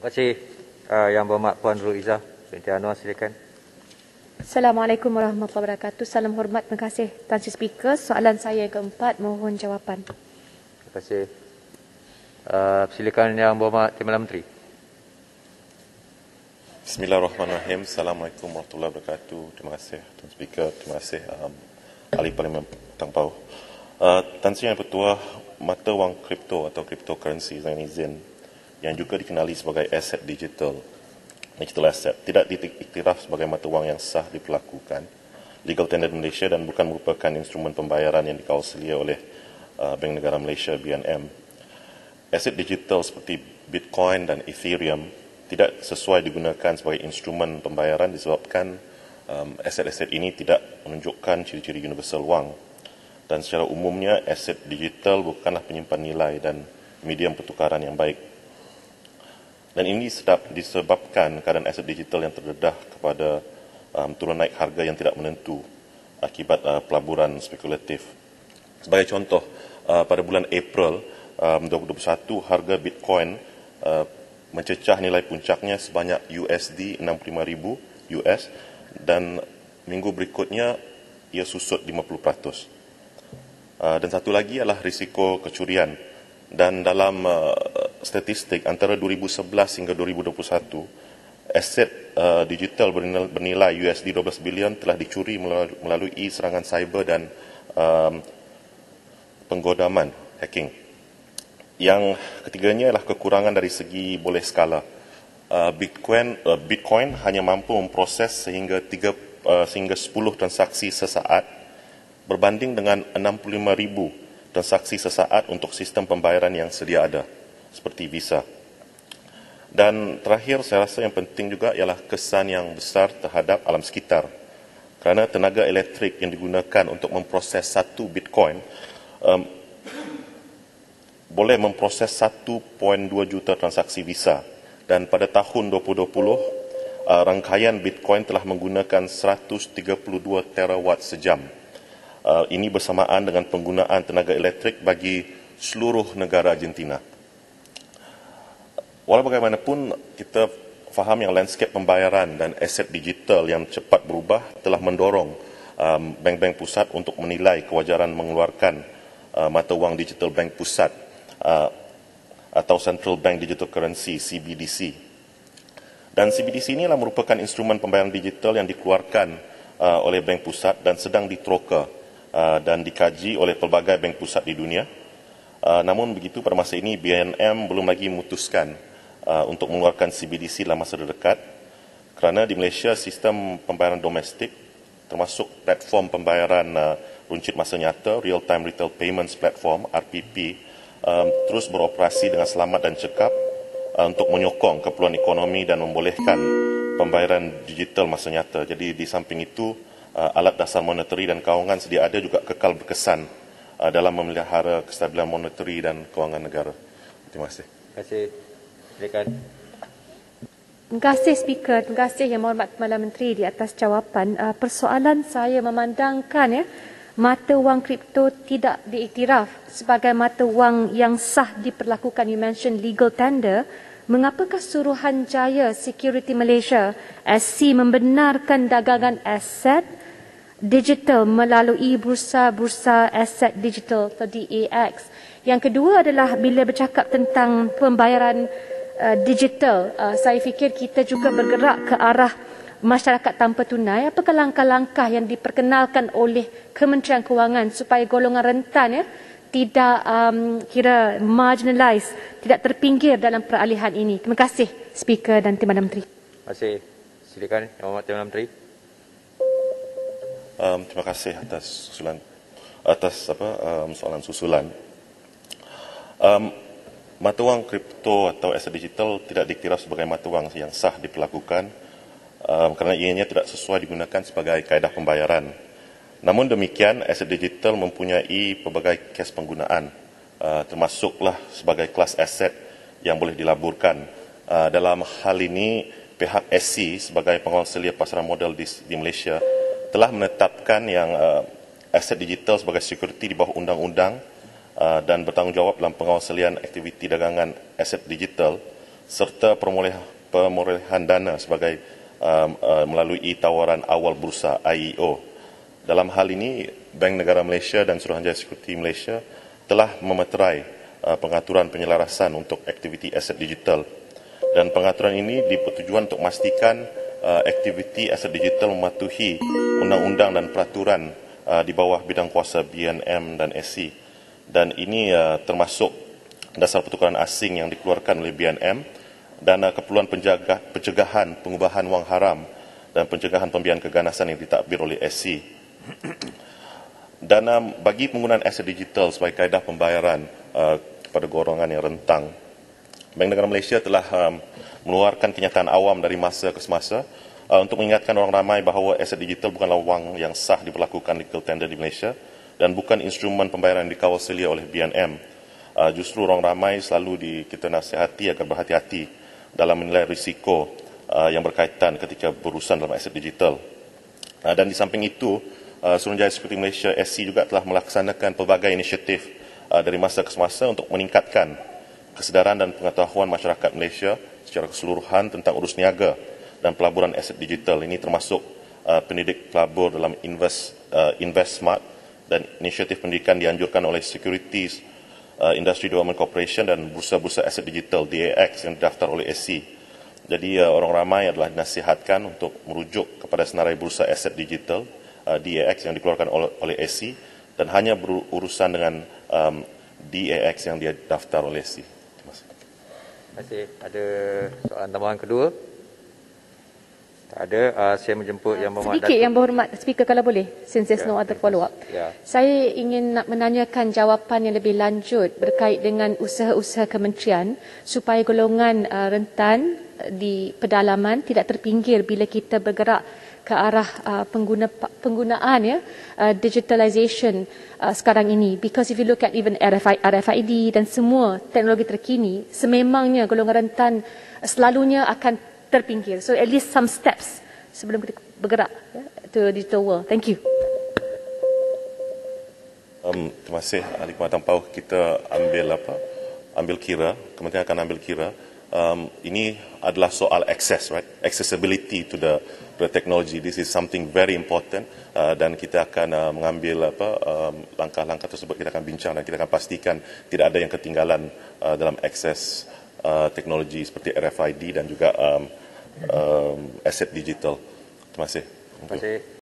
Terima kasih uh, Yang Berhormat Puan Ruiza binti Anwar silakan. Assalamualaikum warahmatullahi wabarakatuh. Salam hormat. Terima kasih Tan Sri Speaker. Soalan saya yang keempat mohon jawapan. Terima kasih. Uh, silakan Yang Berhormat Timbalan Menteri. Bismillahirrahmanirrahim. Assalamualaikum warahmatullahi wabarakatuh. Terima kasih Tuan Speaker. Terima kasih um, Ahli Parlimen Tang Pau. Uh, Tan Sri Yang Pertua, mata wang kripto atau cryptocurrency yang izin yang juga dikenali sebagai aset digital digital asset tidak diiktiraf sebagai mata wang yang sah diperlakukan legal tender Malaysia dan bukan merupakan instrumen pembayaran yang dikawal selia oleh uh, Bank Negara Malaysia BNM. Aset digital seperti Bitcoin dan Ethereum tidak sesuai digunakan sebagai instrumen pembayaran disebabkan um, aset-aset ini tidak menunjukkan ciri-ciri universal wang dan secara umumnya aset digital bukanlah penyimpan nilai dan medium pertukaran yang baik. Dan ini sedap disebabkan keadaan aset digital yang terdedah kepada um, turun naik harga yang tidak menentu akibat uh, pelaburan spekulatif. Sebagai contoh, uh, pada bulan April um, 2021 harga Bitcoin uh, mencecah nilai puncaknya sebanyak USD 65,000 US dan minggu berikutnya ia susut 50%. Uh, dan satu lagi adalah risiko kecurian. Dan dalam uh, statistik antara 2011 hingga 2021, aset uh, digital bernilai, USD 12 bilion telah dicuri melalui, serangan cyber dan um, penggodaman hacking. Yang ketiganya adalah kekurangan dari segi boleh skala. Uh, Bitcoin, uh, Bitcoin hanya mampu memproses sehingga 3 uh, sehingga 10 transaksi sesaat berbanding dengan 65,000 transaksi sesaat untuk sistem pembayaran yang sedia ada seperti Visa. Dan terakhir saya rasa yang penting juga ialah kesan yang besar terhadap alam sekitar. Kerana tenaga elektrik yang digunakan untuk memproses satu Bitcoin um, boleh memproses 1.2 juta transaksi Visa. Dan pada tahun 2020, uh, rangkaian Bitcoin telah menggunakan 132 terawatt sejam uh, ini bersamaan dengan penggunaan tenaga elektrik bagi seluruh negara Argentina. Walau bagaimanapun, kita faham yang landscape pembayaran dan aset digital yang cepat berubah telah mendorong um, bank-bank pusat untuk menilai kewajaran mengeluarkan uh, mata wang digital bank pusat uh, atau Central Bank Digital Currency, CBDC. Dan CBDC ini adalah merupakan instrumen pembayaran digital yang dikeluarkan uh, oleh bank pusat dan sedang ditroka Uh, dan dikaji oleh pelbagai bank pusat di dunia. Uh, namun begitu pada masa ini BNM belum lagi memutuskan uh, untuk mengeluarkan CBDC dalam masa terdekat kerana di Malaysia sistem pembayaran domestik termasuk platform pembayaran runcit masa nyata Real Time Retail Payments Platform RPP um, terus beroperasi dengan selamat dan cekap untuk menyokong keperluan ekonomi dan membolehkan pembayaran digital masa nyata. Jadi di samping itu uh, alat dasar monetary dan kewangan sedia ada juga kekal berkesan uh, dalam memelihara kestabilan monetary dan kewangan negara. Terima kasih. Terima kasih. Silakan. Terima kasih Speaker. Terima kasih Yang Mohormat Kepala Menteri di atas jawapan. Uh, persoalan saya memandangkan ya, mata wang kripto tidak diiktiraf sebagai mata wang yang sah diperlakukan. You mentioned legal tender. Mengapakah Suruhanjaya Security Malaysia SC membenarkan dagangan aset digital melalui bursa-bursa aset digital atau DAX. Yang kedua adalah bila bercakap tentang pembayaran uh, digital, uh, saya fikir kita juga bergerak ke arah masyarakat tanpa tunai. Apakah langkah-langkah yang diperkenalkan oleh Kementerian Kewangan supaya golongan rentan ya tidak um, kira marginalized, tidak terpinggir dalam peralihan ini. Terima kasih Speaker dan Timbalan Menteri. Terima kasih. Silakan Yang Mohormat Timbalan Menteri. Um, terima kasih atas susulan atas apa um, soalan susulan. Um, mata wang kripto atau aset digital tidak dikira sebagai mata wang yang sah diperlakukan um, kerana ianya tidak sesuai digunakan sebagai kaedah pembayaran. Namun demikian, aset digital mempunyai pelbagai kes penggunaan uh, termasuklah sebagai kelas aset yang boleh dilaburkan. Uh, dalam hal ini, pihak SC sebagai pengawal selia pasaran modal di, di Malaysia telah menetapkan yang uh, aset digital sebagai security di bawah undang-undang uh, dan bertanggungjawab dalam pengawasan aktiviti dagangan aset digital serta perolehan dana sebagai um, uh, melalui tawaran awal bursa IEO. Dalam hal ini, Bank Negara Malaysia dan Suruhanjaya Sekuriti Malaysia telah memeterai uh, pengaturan penyelarasan untuk aktiviti aset digital dan pengaturan ini dipertujuan untuk memastikan uh, aktiviti aset digital mematuhi undang-undang dan peraturan uh, di bawah bidang kuasa BNM dan SC dan ini uh, termasuk dasar pertukaran asing yang dikeluarkan oleh BNM dan uh, keperluan penjaga, pencegahan pengubahan wang haram dan pencegahan pembiayaan keganasan yang ditakbir oleh SC dan um, bagi penggunaan aset digital sebagai kaedah pembayaran uh, kepada golongan yang rentang Bank Negara Malaysia telah um, mengeluarkan kenyataan awam dari masa ke semasa uh, untuk mengingatkan orang ramai bahawa aset digital bukanlah wang yang sah diberlakukan legal tender di Malaysia dan bukan instrumen pembayaran yang dikawal selia oleh BNM. Uh, justru orang ramai selalu di, kita nasihati agar berhati-hati dalam menilai risiko uh, yang berkaitan ketika berurusan dalam aset digital. Uh, dan di samping itu, uh, Suruhanjaya Sekuriti Malaysia SC juga telah melaksanakan pelbagai inisiatif uh, dari masa ke semasa untuk meningkatkan kesedaran dan pengetahuan masyarakat Malaysia secara keseluruhan tentang urus niaga dan pelaburan aset digital. Ini termasuk uh, pendidik pelabur dalam Invest, uh, Invest Smart dan inisiatif pendidikan dianjurkan oleh Securities uh, Industry Development Corporation dan bursa-bursa aset digital DAX yang didaftar oleh SC. Jadi uh, orang ramai adalah dinasihatkan untuk merujuk kepada senarai bursa aset digital uh, DAX yang dikeluarkan oleh, oleh SC dan hanya berurusan dengan um, DAX yang dia daftar oleh SC. Terima kasih. Ada soalan tambahan kedua? Tak ada. Uh, saya menjemput yang berhormat Sedikit yang berhormat speaker kalau boleh since there's Ya, no other follow up. Ya. Saya ingin nak menanyakan jawapan yang lebih lanjut berkait dengan usaha-usaha kementerian supaya golongan uh, rentan uh, di pedalaman tidak terpinggir bila kita bergerak ke arah uh, pengguna penggunaan ya uh, digitalization uh, sekarang ini because if you look at even RFI, RFID dan semua teknologi terkini sememangnya golongan rentan selalunya akan terpinggir so at least some steps sebelum kita bergerak ya, to digital world thank you Um, terima kasih Ahli Pematang Pauh. Kita ambil apa? Ambil kira, kementerian akan ambil kira. Um, ini adalah soal access, right? Accessibility to the to the technology. This is something very important uh, dan kita akan uh, mengambil apa um, langkah-langkah tersebut kita akan bincang dan kita akan pastikan tidak ada yang ketinggalan uh, dalam akses uh, teknologi seperti RFID dan juga um, um, aset digital. Terima kasih. Terima kasih.